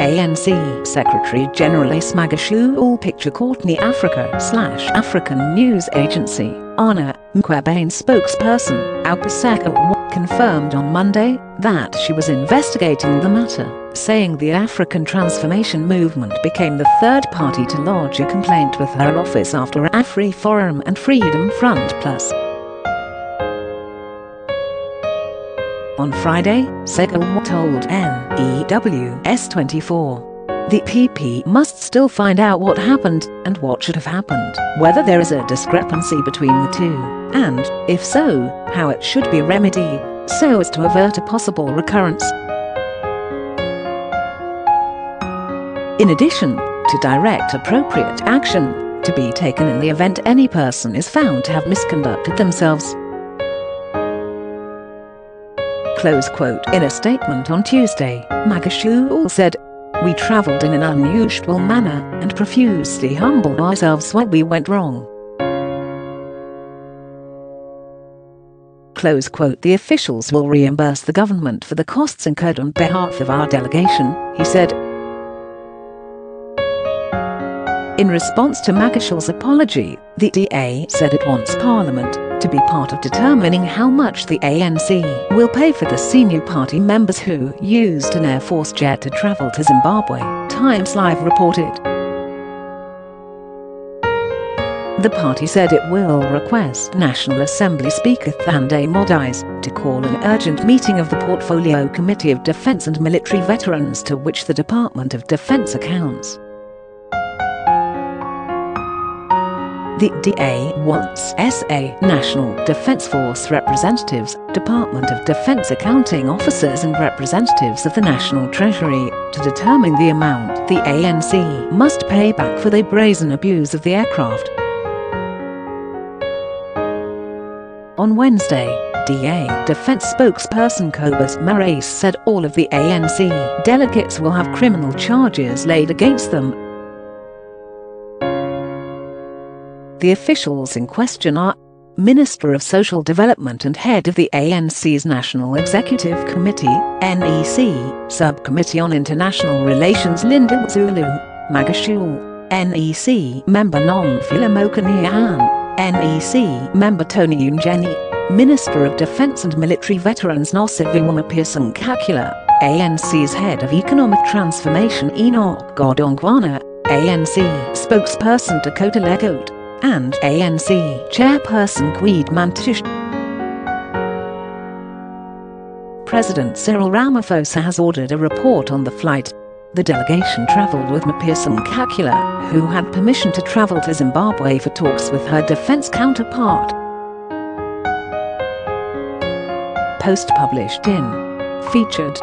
ANC Secretary General Ace Magashule all picture Courtney Africa slash African News Agency, Anna Mkhwebane's spokesperson, Oupa Segalwe confirmed on Monday that she was investigating the matter, saying the African Transformation Movement became the third party to lodge a complaint with her office after AfriForum and Freedom Front Plus. On Friday, Segalwe told NEWS24. The PP must still find out what happened and what should have happened, whether there is a discrepancy between the two, and, if so, how it should be remedied, so as to avert a possible recurrence. In addition, to direct appropriate action to be taken in the event any person is found to have misconducted themselves. Close quote. In a statement on Tuesday, Magashule said, We travelled in an unusual manner and profusely humbled ourselves when we went wrong. Close quote. The officials will reimburse the government for the costs incurred on behalf of our delegation, he said. In response to Magashule's apology, the DA said it wants Parliament to be part of determining how much the ANC will pay for the senior party members who used an Air Force jet to travel to Zimbabwe, Times Live reported. The party said it will request National Assembly Speaker Thandi Modise to call an urgent meeting of the Portfolio Committee of Defense and Military Veterans to which the Department of Defense accounts. The DA wants SA National Defence Force representatives, Department of Defence accounting officers and representatives of the National Treasury to determine the amount the ANC must pay back for the brazen abuse of the aircraft. On Wednesday, DA Defense spokesperson Kobus Marais said all of the ANC delegates will have criminal charges laid against them The officials in question are Minister of Social Development and head of the ANC's National Executive Committee, NEC, Subcommittee on International Relations Lindiwe Zulu, Magashule, NEC member Nomfundo Mokonyane, NEC member Tony Yengeni, Minister of Defense and Military Veterans Nosiviwe Mapisa Nqakula, ANC's head of Economic Transformation Enoch Godongwana, ANC spokesperson Dakota Legoete, and ANC chairperson Gwede Mantashe. President Cyril Ramaphosa has ordered a report on the flight. The delegation travelled with Mapisa Nqakula, who had permission to travel to Zimbabwe for talks with her defence counterpart. Post published in Featured